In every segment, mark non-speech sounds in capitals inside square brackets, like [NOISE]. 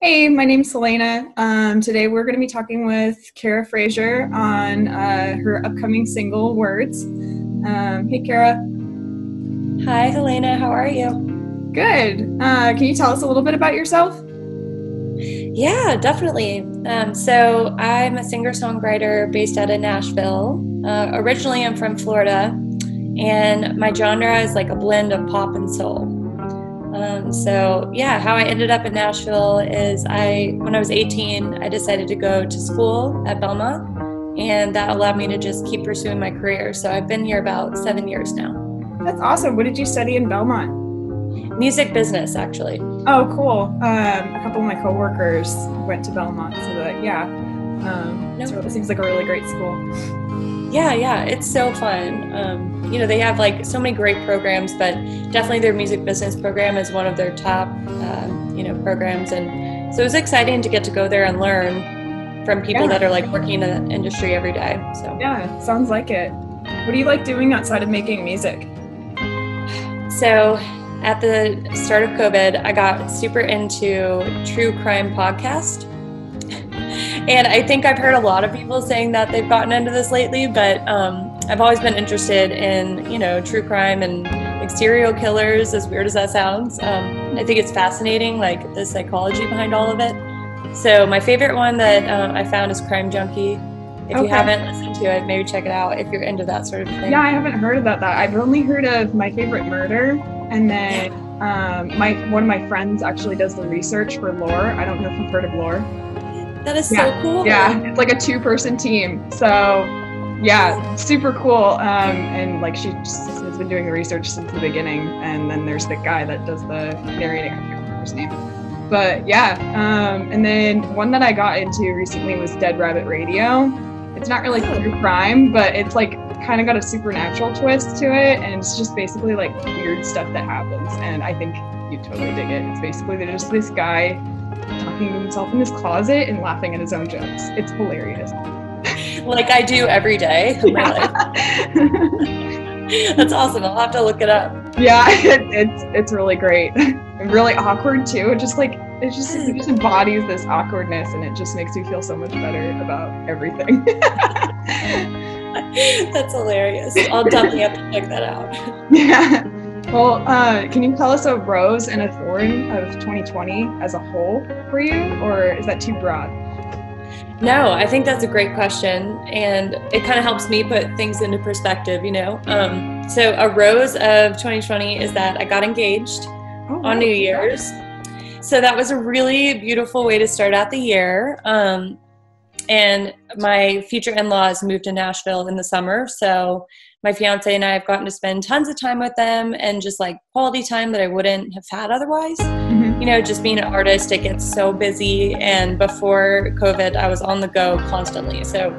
Hey, my name's Selena. Um, today we're going to be talking with Kara Frazier on uh, her upcoming single, Words. Um, hey, Kara. Hi, Helena. How are you? Good. Uh, can you tell us a little bit about yourself? Yeah, definitely. Um, so, I'm a singer songwriter based out of Nashville. Uh, originally, I'm from Florida, and my genre is like a blend of pop and soul. Um, so yeah, how I ended up in Nashville is I, when I was 18, I decided to go to school at Belmont, and that allowed me to just keep pursuing my career. So I've been here about seven years now. That's awesome. What did you study in Belmont? Music business, actually. Oh, cool. Um, a couple of my coworkers went to Belmont, so that yeah, um, no. so it seems like a really great school. Yeah, yeah, it's so fun. Um, you know, they have like so many great programs, but definitely their music business program is one of their top, uh, you know, programs. And so it was exciting to get to go there and learn from people yeah. that are like working in the industry every day. So yeah, sounds like it. What do you like doing outside of making music? [SIGHS] So at the start of COVID, I got super into true crime podcast. And I think I've heard a lot of people saying that they've gotten into this lately, but um, I've always been interested in, you know, true crime and like serial killers, as weird as that sounds. Um, I think it's fascinating, like the psychology behind all of it. So my favorite one that uh, I found is Crime Junkie. If okay. you haven't listened to it, maybe check it out if you're into that sort of thing. Yeah, I haven't heard about that. I've only heard of My Favorite Murder, and then um, my one of my friends actually does the research for Lore. I don't know if you've heard of Lore. That is yeah. so cool. Yeah, it's like a two person team. So yeah, super cool. Um, and like she has been doing the research since the beginning. And then there's the guy that does the narrating. I can't remember his name. But yeah, um, and then one that I got into recently was Dead Rabbit Radio. It's not really true crime, but it's like kind of got a supernatural twist to it, and it's just basically like weird stuff that happens. And I think you totally dig it. It's basically there's just this guy talking to himself in his closet and laughing at his own jokes. It's hilarious. [LAUGHS] like I do every day life. [LAUGHS] That's awesome. I'll have to look it up. Yeah, [LAUGHS] it, it's it's really great. And really awkward too. It just like it just it just embodies this awkwardness and it just makes you feel so much better about everything. That's hilarious. I'll definitely have to check that out. Yeah. Well, uh, can you tell us a rose and a thorn of 2020 as a whole for you, or is that too broad? No, I think that's a great question, and it kind of helps me put things into perspective. You know, um, so a rose of 2020 is that I got engaged oh, on New Year's, so that was a really beautiful way to start out the year. Um, and my future in-laws moved to Nashville in the summer, so my fiance and I have gotten to spend tons of time with them and just like quality time that I wouldn't have had otherwise. Mm-hmm. You know, just being an artist, it gets so busy. And before COVID, I was on the go constantly. So,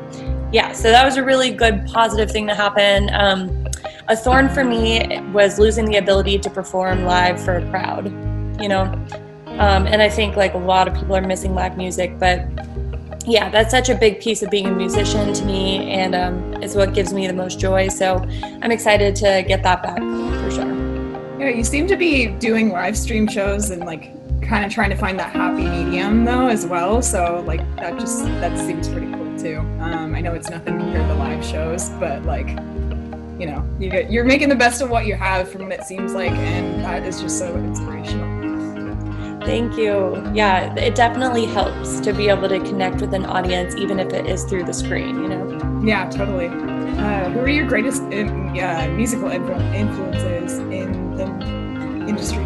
yeah, so that was a really good positive thing to happen. Um, a thorn for me was losing the ability to perform live for a crowd, you know. Um, and I think like a lot of people are missing live music, but yeah, that's such a big piece of being a musician to me, and um, it's what gives me the most joy. So I'm excited to get that back for sure. Yeah, you seem to be doing live stream shows and like kind of trying to find that happy medium though as well. So like that just that seems pretty cool too. Um, I know it's nothing compared to live shows, but like you know you get, you're making the best of what you have from what it seems like, and that is just so inspirational. Thank you. Yeah, it definitely helps to be able to connect with an audience, even if it is through the screen, you know? Yeah, totally. Uh, who are your greatest in, uh, musical influences in the industry?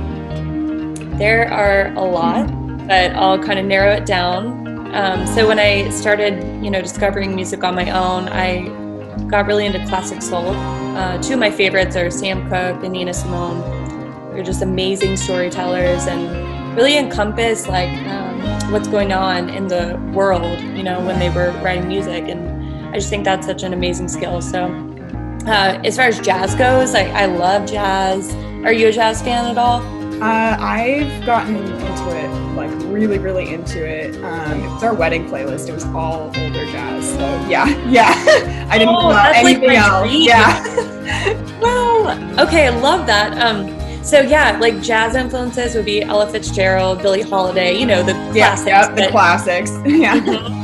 There are a lot, but I'll kind of narrow it down. Um, so when I started, you know, discovering music on my own, I got really into classic soul. Uh, two of my favorites are Sam Cooke and Nina Simone. They're just amazing storytellers and really encompass like um, what's going on in the world, you know, when they were writing music. And I just think that's such an amazing skill. So, uh, as far as jazz goes, like I love jazz. Are you a jazz fan at all? Uh, I've gotten into it, like really, really into it. Um, it's our wedding playlist. It was all older jazz. So yeah, [LAUGHS] yeah. I didn't oh, know anything like else. Yeah. [LAUGHS] well, okay, I love that. Um, so yeah, like jazz influences would be Ella Fitzgerald, Billie Holiday, you know, the yeah, classics. [LAUGHS] Yeah, the but, classics. yeah.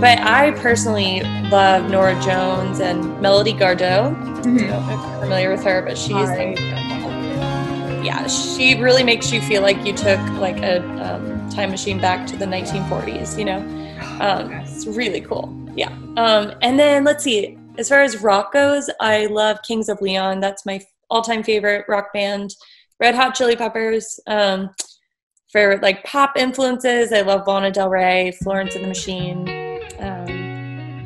But I personally love Norah Jones and Melody Gardot. Mm-hmm. I don't if you're familiar with her, but she's yeah, she really makes you feel like you took like a um, time machine back to the 1940s. You know, um, it's really cool. Yeah. Um, and then let's see. As far as rock goes, I love Kings of Leon. That's my all-time favorite rock band. Red Hot Chili Peppers. Um, for like pop influences, I love Lana Del Rey, Florence and the Machine. Um,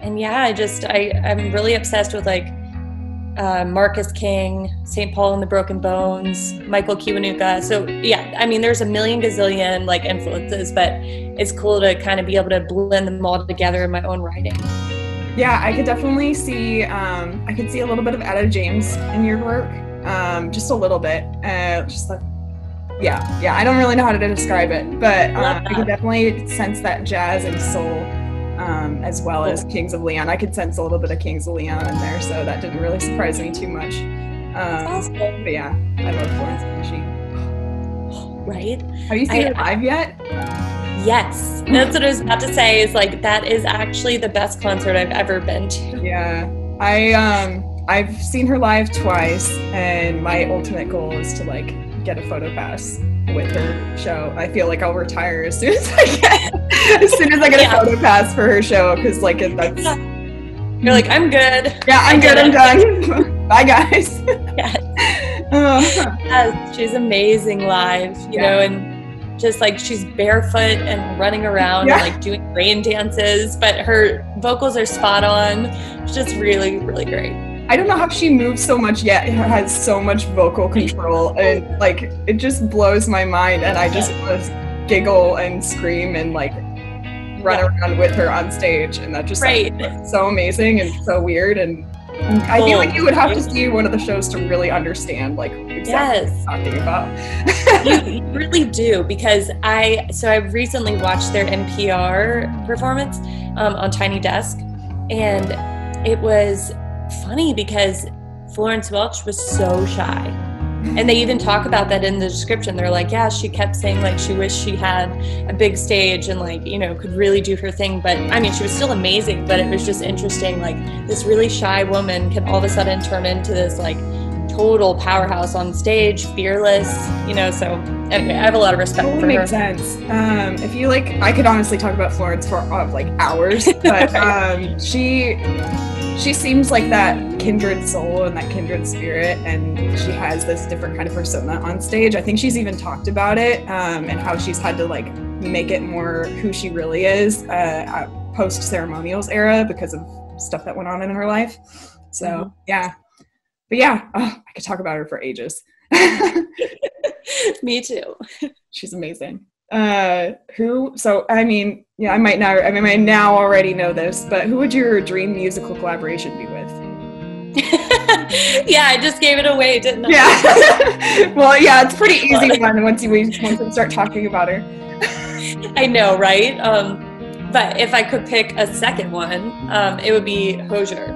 and yeah, I just I I'm really obsessed with like uh, Marcus King, St. Paul and the Broken Bones, Michael Kiwanuka. So yeah, I mean, there's a million gazillion like influences, but it's cool to kind of be able to blend them all together in my own writing. Yeah, I could definitely see. Um, I could see a little bit of Etta James in your work, um, just a little bit. Uh, just like, yeah, yeah. I don't really know how to describe it, but uh, I could definitely sense that jazz and soul um, as well as Kings of Leon. I could sense a little bit of Kings of Leon in there, so that didn't really surprise me too much. Um, awesome. But yeah, I love Florence and the Machine. [GASPS] Right? Have you seen I, it live yet? Yes, that's what I was about to say. Is like that is actually the best concert I've ever been to. Yeah, I um I've seen her live twice, and my ultimate goal is to like get a photo pass with her show. I feel like I'll retire as soon [LAUGHS] as I get as soon as I get yeah. a photo pass for her show because like that's you're like I'm good. Yeah, I'm good. I'm done. [LAUGHS] Bye guys. yes. [LAUGHS] Uh, yes, she's amazing live, you yeah. know, and just like she's barefoot and running around yeah. and like doing rain dances, but her vocals are spot on. It's just really, really great. I don't know how she moves so much yet has so much vocal control and like it just blows my mind and I just giggle and scream and like run yeah. around with her on stage and that just right. so amazing and so weird and I feel like you would have to see one of the shows to really understand like exactly yes. what I'm talking about. you, [LAUGHS] you, really do because I so I recently watched their NPR performance um, on Tiny Desk and it was funny because Florence Welch was so shy. And they even talk about that in the description. They're like, yeah, she kept saying like she wished she had a big stage and like, you know, could really do her thing. But I mean, she was still amazing, but it was just interesting. Like, this really shy woman can all of a sudden turn into this like total powerhouse on stage, fearless, you know. So anyway, I have a lot of respect totally for makes her. Makes sense. Um, if you like, I could honestly talk about Florence for uh, like hours, [LAUGHS] but um, she she seems like that kindred soul and that kindred spirit and she has this different kind of persona on stage. I think she's even talked about it um, and how she's had to like make it more who she really is uh, post ceremonials era because of stuff that went on in her life. So mm-hmm. yeah. But yeah oh, i could talk about her for ages. [LAUGHS] [LAUGHS] Me too. [LAUGHS] She's amazing uh who so i mean yeah i might now i mean i now already know this but who would your dream musical collaboration be with? [LAUGHS] Yeah i just gave it away didn't i? Yeah. [LAUGHS] [LAUGHS] Well yeah it's pretty easy one once you once we start talking about her. I know right? Um but if i could pick a second one um it would be Hozier.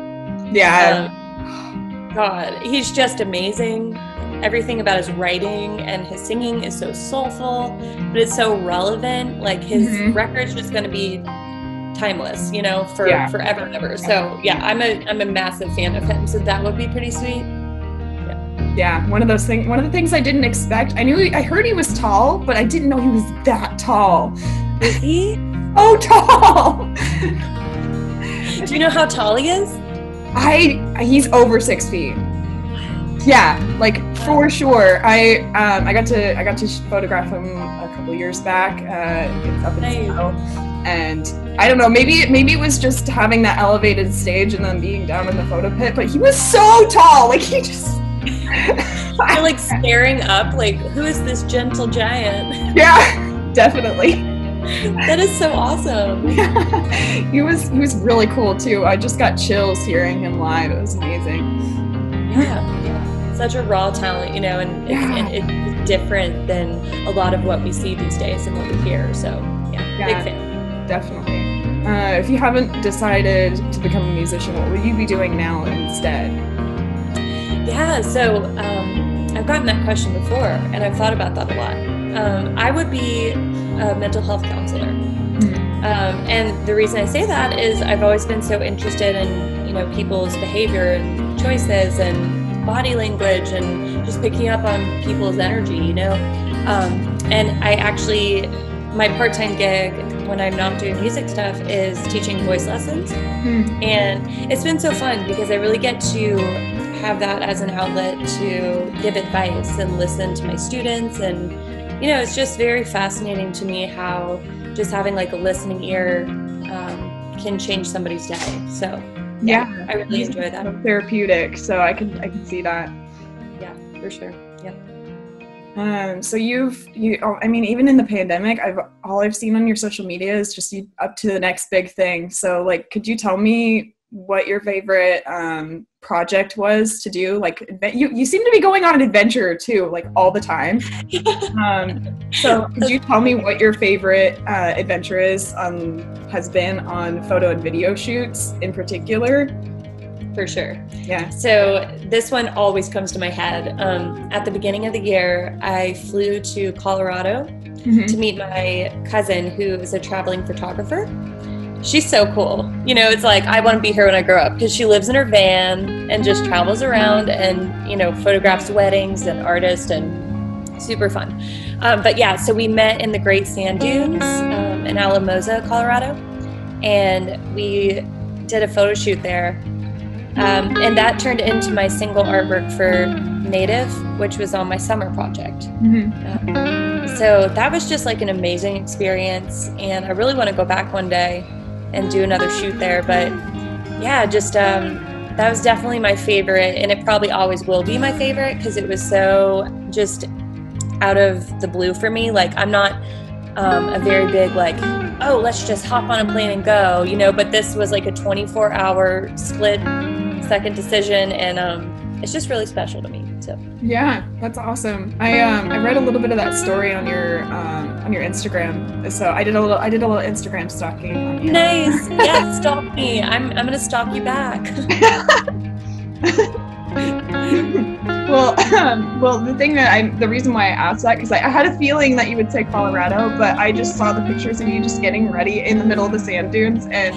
yeah. Um, god he's just amazing everything about his writing and his singing is so soulful, but it's so relevant. Like his mm-hmm. record's just going to be timeless, you know, for yeah. forever and ever. So yeah, I'm a I'm a massive fan of him. So that would be pretty sweet. Yeah. Yeah, one of those things. One of the things I didn't expect. I knew he, I heard he was tall, but I didn't know he was that tall. Is he? oh, tall. Do you know how tall he is? I he's over six feet. Yeah, like for sure. I um, I got to I got to photograph him a couple years back. Uh, it's up in nice. Seattle, and I don't know. Maybe maybe it was just having that elevated stage and then being down in the photo pit. But he was so tall. Like he just. [LAUGHS] You're like staring up. Like who is this gentle giant? [LAUGHS] Yeah, definitely. that is so awesome. [LAUGHS] he was he was really cool too. I just got chills hearing him live. It was amazing. Yeah such a raw talent, you know, and, yeah. and it's different than a lot of what we see these days and what we hear. So, yeah, yeah big fan. Definitely. Uh, if you haven't decided to become a musician, what would you be doing now instead? Yeah, so um, I've gotten that question before, and I've thought about that a lot. Um, I would be a mental health counselor. Mm-hmm. Um, and the reason I say that is I've always been so interested in you know people's behavior and choices and body language and just picking up on people's energy, you know. Um, and I actually my part-time gig when I'm not doing music stuff is teaching voice lessons. Mm. And it's been so fun because I really get to have that as an outlet to give advice and listen to my students and you know it's just very fascinating to me how just having like a listening ear um, can change somebody's day so yeah, yeah i really enjoy that. therapeutic so i can i can see that. Yeah for sure yeah. Um, so you've you oh, I mean even in the pandemic I've all I've seen on your social media is just you up to the next big thing. So like could you tell me what your favorite um, project was to do like you, you seem to be going on an adventure too like all the time. [LAUGHS] Um, so could you tell me what your favorite uh, adventure is um, has been on photo and video shoots in particular? For sure. Yeah. So this one always comes to my head. Um, at the beginning of the year i flew to colorado mm-hmm. to meet my cousin who is a traveling photographer she's so cool. You know, it's like I want to be here when I grow up because she lives in her van and just travels around and you know photographs weddings and artists and super fun. Um, but yeah, so we met in the Great Sand Dunes um, in Alamosa, Colorado, and we did a photo shoot there. Um, and that turned into my single artwork for Native, which was on my summer project. Mm-hmm. Um, so that was just like an amazing experience, and I really want to go back one day and do another shoot there. But yeah, just um, that was definitely my favorite, and it probably always will be my favorite because it was so just out of the blue for me. Like I'm not um, a very big like oh let's just hop on a plane and go you know but this was like a 24 hour split second decision and um, it's just really special to me so. Yeah that's awesome. I um i read a little bit of that story on your um on your instagram. So i did a little i did a little instagram stalking on you. Nice. [LAUGHS] Yeah stalk me. I'm i'm gonna stalk you back. [LAUGHS] Well um, well the thing that i the reason why i asked that because I, I had a feeling that you would say colorado but i just saw the pictures of you just getting ready in the middle of the sand dunes and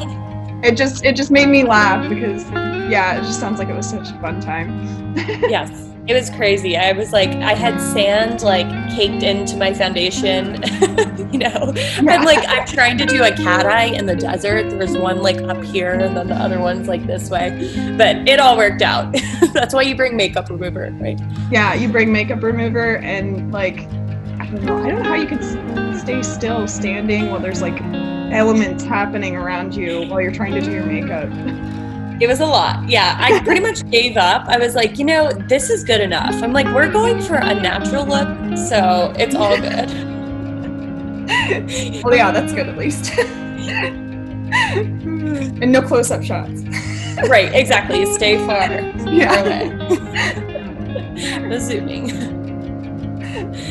it just it just made me laugh because yeah, it just sounds like it was such a fun time. [LAUGHS] yes. It was crazy. I was like, I had sand like caked into my foundation, [LAUGHS] you know. Yeah. And like, I'm trying to do a cat eye in the desert. There was one like up here, and then the other one's like this way. But it all worked out. [LAUGHS] That's why you bring makeup remover, right? Yeah, you bring makeup remover, and like, I don't know. I don't know how you could stay still standing while there's like elements happening around you while you're trying to do your makeup. [LAUGHS] It was a lot. Yeah, I [LAUGHS] pretty much gave up. I was like, you know, this is good enough. I'm like, we're going for a natural look, so it's all good. [LAUGHS] [LAUGHS] well, yeah, that's good at least. and no close up shots. right, exactly. Stay far. Yeah. zooming.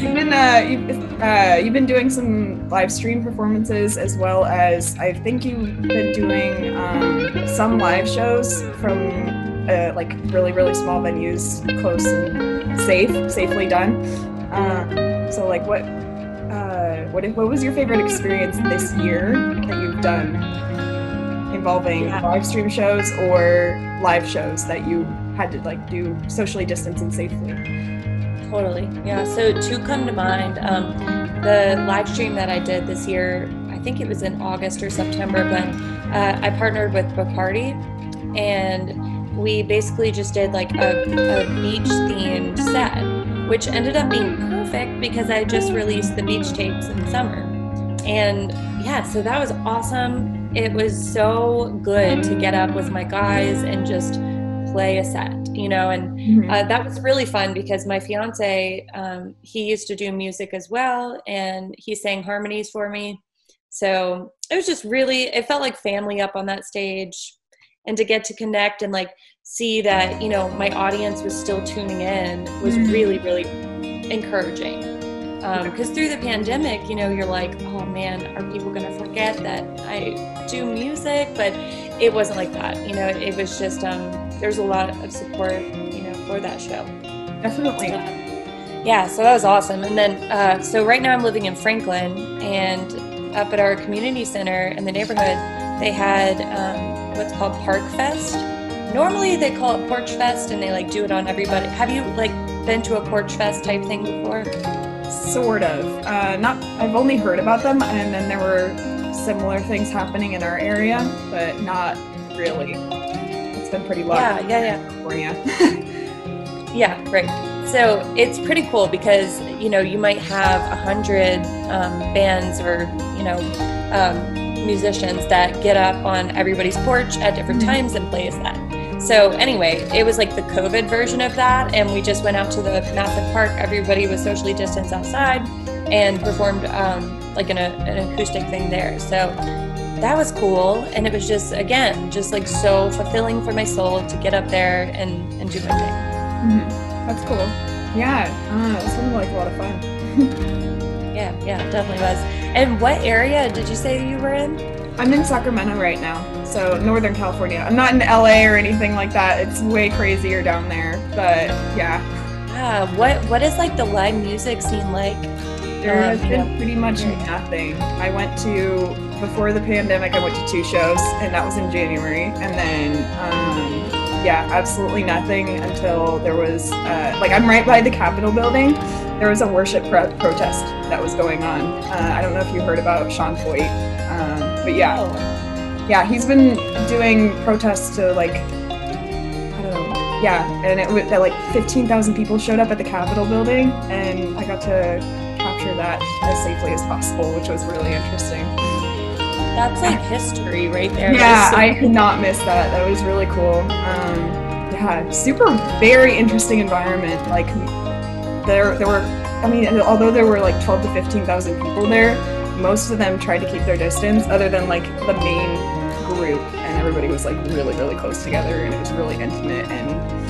You've been uh, you've, uh, you've been doing some live stream performances as well as I think you've been doing um, some live shows from uh, like really really small venues, close and safe, safely done. Uh, so like what uh, what what was your favorite experience this year that you've done involving yeah. live stream shows or live shows that you had to like do socially distance and safely? Totally. Yeah. So two come to mind. Um, the live stream that I did this year, I think it was in August or September, but uh, I partnered with Bacardi and we basically just did like a, a beach themed set, which ended up being perfect because I just released the beach tapes in summer. And yeah, so that was awesome. It was so good to get up with my guys and just play a set you know and mm-hmm. uh, that was really fun because my fiance um, he used to do music as well and he sang harmonies for me so it was just really it felt like family up on that stage and to get to connect and like see that you know my audience was still tuning in was mm-hmm. really really encouraging because um, through the pandemic you know you're like oh man are people going to forget that i do music but it wasn't like that you know it was just um there's a lot of support, you know, for that show. Definitely. Yeah, so that was awesome. And then, uh, so right now I'm living in Franklin, and up at our community center in the neighborhood, they had um, what's called Park Fest. Normally they call it Porch Fest, and they like do it on everybody. Have you like been to a Porch Fest type thing before? Sort of. Uh, not. I've only heard about them, and then there were similar things happening in our area, but not really. It's been pretty low. Yeah, yeah, yeah. California. [LAUGHS] yeah, right. So it's pretty cool because you know you might have a hundred um, bands or you know um, musicians that get up on everybody's porch at different mm-hmm. times and play a set. So anyway, it was like the COVID version of that, and we just went out to the massive park. Everybody was socially distanced outside and performed um, like an, an acoustic thing there. So that was cool, and it was just again just like so fulfilling for my soul to get up there and and do my thing. Mm-hmm. That's cool. Yeah, uh, it sounded like a lot of fun. [LAUGHS] yeah, yeah, definitely was. And what area did you say you were in? I'm in Sacramento right now, so Northern California. I'm not in LA or anything like that. It's way crazier down there, but yeah. Yeah, what what is like the live music scene like? There um, has been know? pretty much nothing. I went to before the pandemic. I went to two shows, and that was in January, and then. Um, yeah, absolutely nothing until there was, uh, like, I'm right by the Capitol building. There was a worship pro- protest that was going on. Uh, I don't know if you heard about Sean Feucht, um, but yeah. Oh. Yeah, he's been doing protests to, like, I don't know, yeah, and it was like 15,000 people showed up at the Capitol building, and I got to capture that as safely as possible, which was really interesting. That's like history right there. Yeah, so [LAUGHS] I could not miss that. That was really cool. Um, yeah, super, very interesting environment. Like there, there were. I mean, although there were like twelve to fifteen thousand people there, most of them tried to keep their distance, other than like the main group, and everybody was like really, really close together, and it was really intimate and.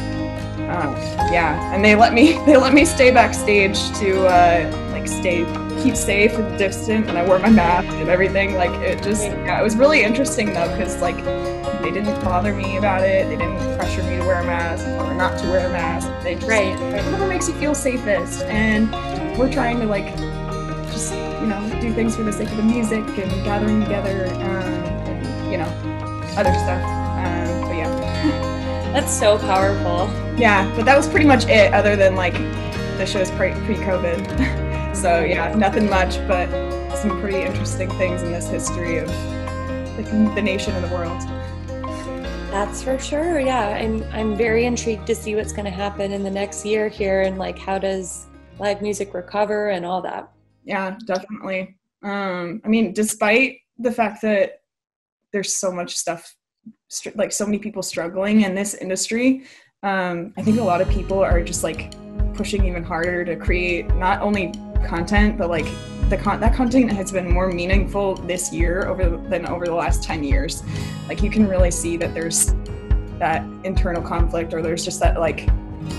Um, yeah, and they let me [LAUGHS] they let me stay backstage to uh, like stay keep safe and distant and I wore my mask and everything. Like it just, yeah, it was really interesting though, because like they didn't bother me about it. They didn't pressure me to wear a mask or not to wear a mask. They just, right. whatever makes you feel safest. And we're trying to like, just, you know, do things for the sake of the music and gathering together, um, and, you know, other stuff. Um, but yeah. [LAUGHS] That's so powerful. Yeah, but that was pretty much it other than like the show's pre- pre-COVID. [LAUGHS] So yeah, nothing much, but some pretty interesting things in this history of the, the nation and the world. That's for sure. Yeah, I'm I'm very intrigued to see what's going to happen in the next year here, and like how does live music recover and all that. Yeah, definitely. Um, I mean, despite the fact that there's so much stuff, like so many people struggling in this industry, um, I think a lot of people are just like pushing even harder to create not only content, but like the con- that content has been more meaningful this year over than over the last 10 years. Like you can really see that there's that internal conflict or there's just that like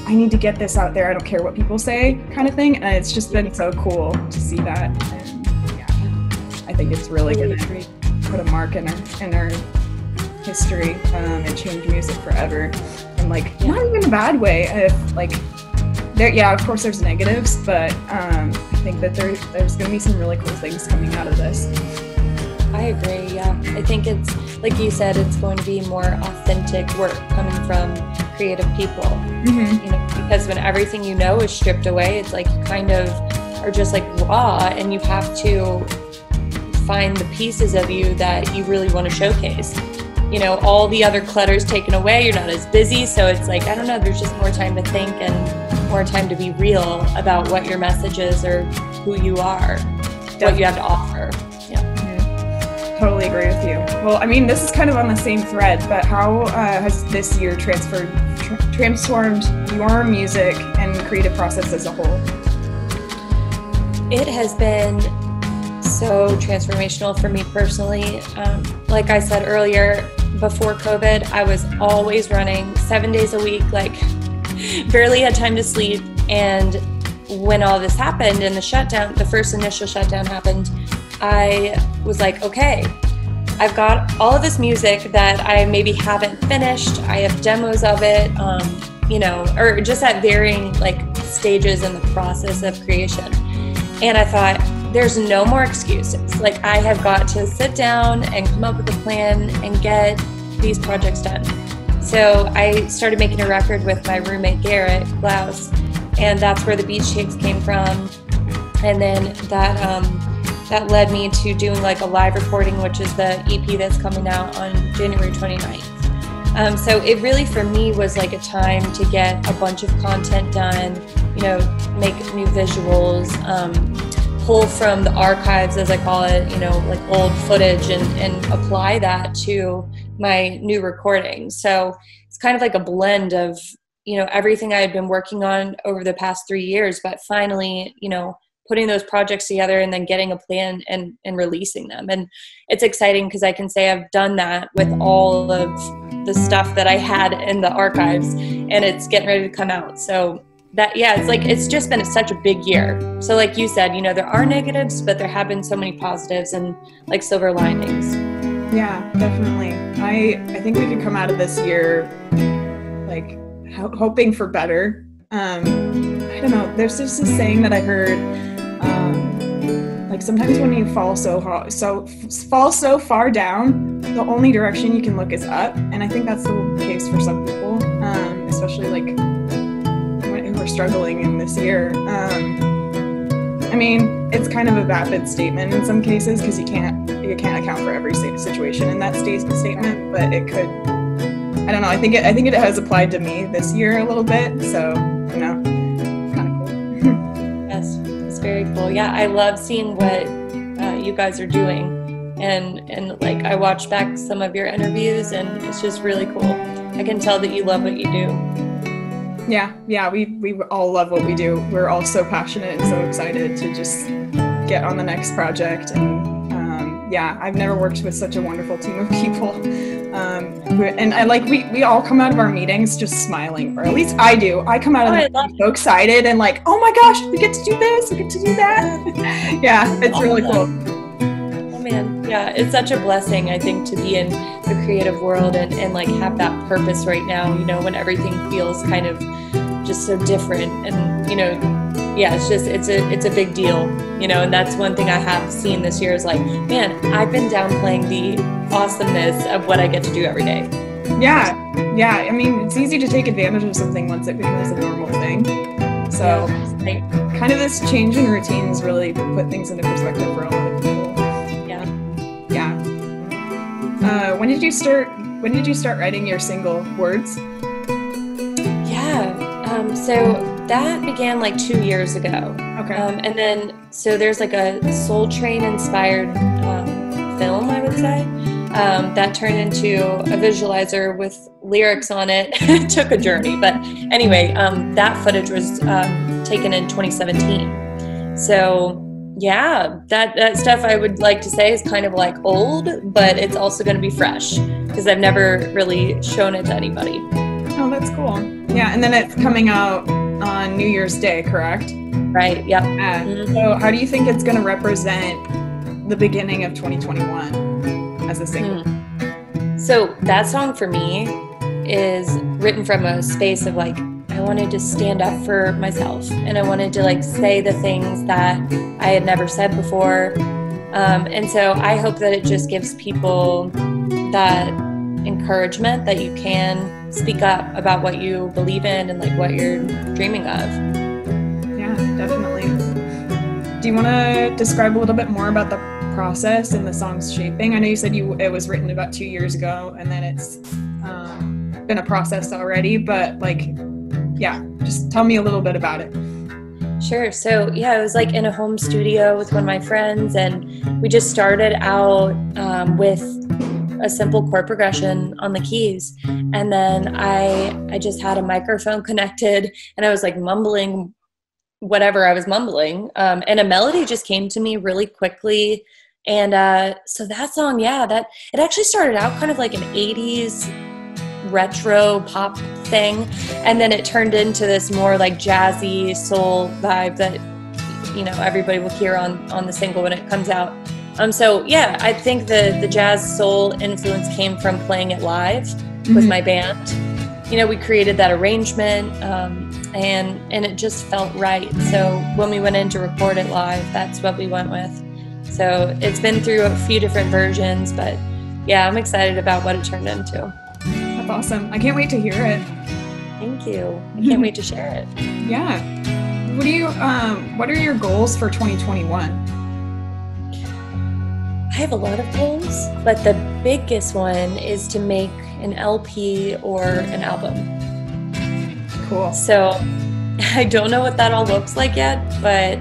I need to get this out there. I don't care what people say kind of thing. And it's just been so cool to see that. And yeah, I think it's really going to put a mark in our, in our history um, and change music forever. And like, not even a bad way. If like there, yeah, of course there's negatives, but um, think that there, there's going to be some really cool things coming out of this. I agree. Yeah, I think it's like you said, it's going to be more authentic work coming from creative people. Mm-hmm. You know, because when everything you know is stripped away, it's like you kind of are just like raw, and you have to find the pieces of you that you really want to showcase you know all the other clutter's taken away you're not as busy so it's like i don't know there's just more time to think and more time to be real about what your message is or who you are Definitely. what you have to offer yeah mm-hmm. totally agree with you well i mean this is kind of on the same thread but how uh, has this year transferred tra- transformed your music and creative process as a whole it has been so transformational for me personally. Um, like I said earlier, before COVID, I was always running seven days a week, like barely had time to sleep. And when all this happened and the shutdown, the first initial shutdown happened, I was like, okay, I've got all of this music that I maybe haven't finished. I have demos of it, um, you know, or just at varying like stages in the process of creation. And I thought, there's no more excuses. Like, I have got to sit down and come up with a plan and get these projects done. So I started making a record with my roommate Garrett Glaus, and that's where the beach tapes came from. And then that um, that led me to doing like a live recording, which is the EP that's coming out on January 29th. Um, so it really, for me, was like a time to get a bunch of content done, you know, make new visuals, um, pull from the archives, as I call it, you know, like old footage and, and apply that to my new recording. So it's kind of like a blend of, you know, everything I had been working on over the past three years, but finally, you know, putting those projects together and then getting a plan and, and releasing them. And it's exciting because I can say I've done that with all of the stuff that I had in the archives and it's getting ready to come out. So that yeah, it's like it's just been such a big year. So like you said, you know, there are negatives, but there have been so many positives and like silver linings. Yeah, definitely. I I think we can come out of this year like ho- hoping for better. Um I don't know. There's just a saying that I heard um, like sometimes when you fall so hard, so fall so far down, the only direction you can look is up, and I think that's the case for some people, um, especially like who are struggling in this year. Um, I mean, it's kind of a vapid statement in some cases because you can't you can't account for every situation in that statement, but it could. I don't know. I think it. I think it has applied to me this year a little bit. So you know, kind of cool. [LAUGHS] yes, it's very cool. Yeah, I love seeing what uh, you guys are doing, and and like I watch back some of your interviews, and it's just really cool. I can tell that you love what you do. Yeah, yeah, we we all love what we do. We're all so passionate and so excited to just get on the next project and yeah, I've never worked with such a wonderful team of [LAUGHS] people. Um, and I like we we all come out of our meetings just smiling, or at least I do. I come out of oh, them so excited and like, oh my gosh, we get to do this, we get to do that. [LAUGHS] yeah, it's really cool. Yeah, it's such a blessing. I think to be in the creative world and and like have that purpose right now. You know, when everything feels kind of just so different and you know yeah it's just it's a it's a big deal you know and that's one thing i have seen this year is like man i've been downplaying the awesomeness of what i get to do every day yeah yeah i mean it's easy to take advantage of something once it becomes a normal thing so kind of this change in routines really put things into perspective for a lot of uh, when did you start when did you start writing your single words yeah um, so that began like two years ago. Okay. Um, and then, so there's like a Soul Train inspired um, film, I would say, um, that turned into a visualizer with lyrics on it. [LAUGHS] it took a journey. But anyway, um, that footage was um, taken in 2017. So, yeah, that, that stuff I would like to say is kind of like old, but it's also going to be fresh because I've never really shown it to anybody. Oh, that's cool. Yeah, and then it's coming out on New Year's Day, correct? Right, yep. Yeah. Mm-hmm. So, how do you think it's going to represent the beginning of 2021 as a single? Mm. So, that song for me is written from a space of like, I wanted to stand up for myself and I wanted to like say the things that I had never said before. Um, and so I hope that it just gives people that encouragement that you can speak up about what you believe in and like what you're dreaming of. Yeah, definitely. Do you want to describe a little bit more about the process and the song's shaping? I know you said you it was written about two years ago, and then it's um, been a process already. But like, yeah, just tell me a little bit about it. Sure. So, yeah, I was like in a home studio with one of my friends, and we just started out um, with a simple chord progression on the keys and then i i just had a microphone connected and i was like mumbling whatever i was mumbling um, and a melody just came to me really quickly and uh, so that song yeah that it actually started out kind of like an 80s retro pop thing and then it turned into this more like jazzy soul vibe that you know everybody will hear on on the single when it comes out um, so yeah, I think the the jazz soul influence came from playing it live mm-hmm. with my band. you know, we created that arrangement, um, and and it just felt right. So when we went in to record it live, that's what we went with. So it's been through a few different versions, but yeah, I'm excited about what it turned into. That's awesome. I can't wait to hear it. Thank you. I can't wait to [LAUGHS] share it. Yeah. What do you um what are your goals for 2021? I have a lot of goals, but the biggest one is to make an LP or an album. Cool. So [LAUGHS] I don't know what that all looks like yet, but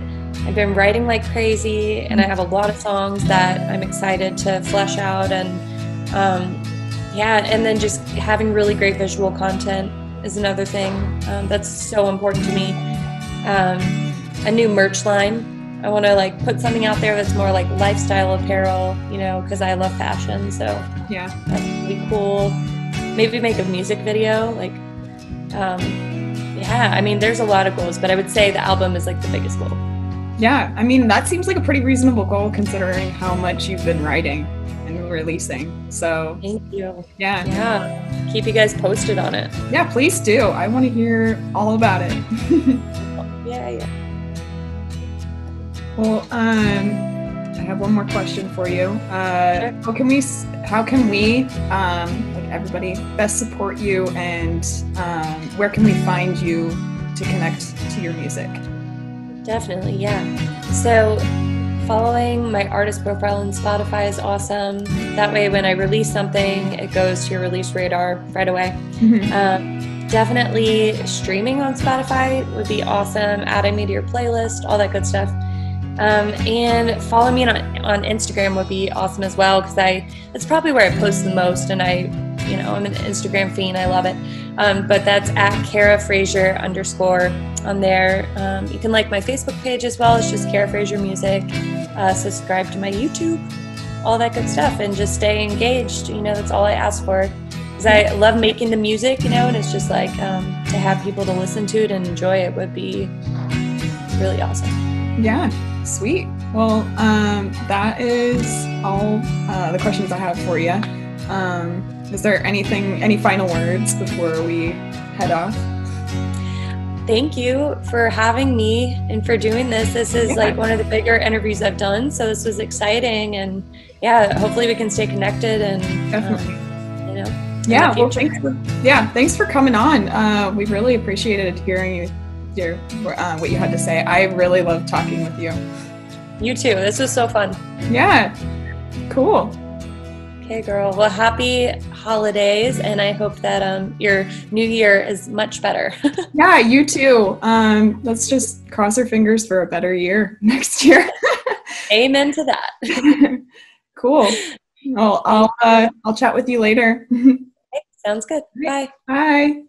I've been writing like crazy and I have a lot of songs that I'm excited to flesh out and um, yeah, and then just having really great visual content is another thing um, that's so important to me. Um, a new merch line. I want to like put something out there that's more like lifestyle apparel, you know, because I love fashion. So yeah, that's pretty cool. Maybe make a music video. Like, um, yeah, I mean, there's a lot of goals, but I would say the album is like the biggest goal. Yeah, I mean, that seems like a pretty reasonable goal considering how much you've been writing and releasing. So, thank you. Yeah. Yeah. Keep you guys posted on it. Yeah, please do. I want to hear all about it. [LAUGHS] yeah, yeah. Well, um, I have one more question for you. Uh, how can we, how can we, um, like everybody, best support you, and um, where can we find you to connect to your music? Definitely, yeah. So, following my artist profile on Spotify is awesome. That way, when I release something, it goes to your release radar right away. Mm-hmm. Um, definitely streaming on Spotify would be awesome. Adding me to your playlist, all that good stuff. Um, and follow me on, on Instagram would be awesome as well because I that's probably where I post the most, and I, you know, I'm an Instagram fiend. I love it. Um, but that's at Kara Frazier underscore on there. Um, you can like my Facebook page as well. It's just Kara Frazier Music. Uh, subscribe to my YouTube, all that good stuff, and just stay engaged. You know, that's all I ask for. Because I love making the music, you know, and it's just like um, to have people to listen to it and enjoy it would be really awesome. Yeah. Sweet. Well, um, that is all uh, the questions I have for you. Um, is there anything, any final words before we head off? Thank you for having me and for doing this. This is yeah. like one of the bigger interviews I've done, so this was exciting, and yeah, hopefully we can stay connected and definitely, um, you know, yeah. Well, thanks for yeah, thanks for coming on. Uh, we really appreciated hearing you your uh, what you had to say. I really love talking with you. You too. This was so fun. Yeah. Cool. Okay, girl. Well, happy holidays, and I hope that um, your new year is much better. [LAUGHS] yeah, you too. Um, let's just cross our fingers for a better year [LAUGHS] next year. Amen to that. [LAUGHS] cool. Well, I'll uh, I'll chat with you later. Sounds good. Bye. Bye.